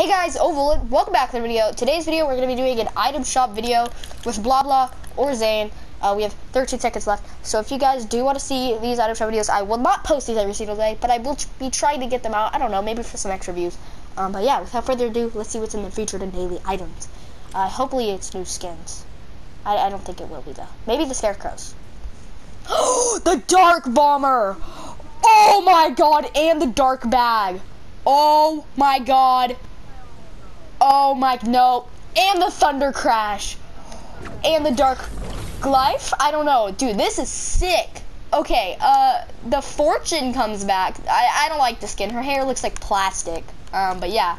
Hey guys, Oval, welcome back to the video. Today's video, we're going to be doing an item shop video with Blah Blah or Zane. Uh, we have 13 seconds left, so if you guys do want to see these item shop videos, I will not post these every single day, but I will be trying to get them out, I don't know, maybe for some extra views. Um, but yeah, without further ado, let's see what's in the featured and daily items. Uh, hopefully it's new skins. I, I don't think it will be, though. Maybe the Scarecrows. the Dark Bomber! Oh my god, and the Dark Bag. Oh my god. Oh my, no. And the Thunder Crash. And the Dark Glyph? I don't know. Dude, this is sick. Okay, uh, the Fortune comes back. I, I don't like the skin. Her hair looks like plastic. Um, but yeah.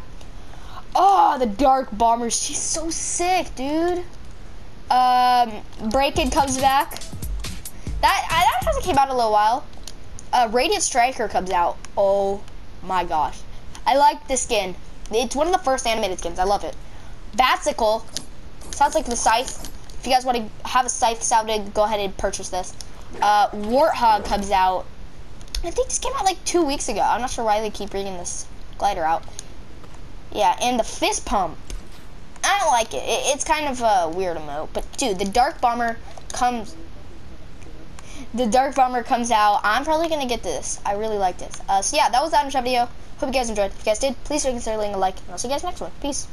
Oh, the Dark Bomber. She's so sick, dude. Um, Break-In comes back. That, I, that hasn't came out in a little while. Uh, Radiant Striker comes out. Oh my gosh. I like the skin. It's one of the first animated skins. I love it. Batsickle. Sounds like the Scythe. If you guys want to have a Scythe sounded, go ahead and purchase this. Uh, Warthog comes out. I think this came out like two weeks ago. I'm not sure why they keep bringing this glider out. Yeah, and the Fist Pump. I don't like it. it it's kind of a weird emote. But, dude, the Dark Bomber comes... The Dark Bomber comes out. I'm probably going to get this. I really like this. Uh, so, yeah, that was the video. Hope you guys enjoyed. If you guys did, please consider leaving a like, and I'll see you guys next one. Peace.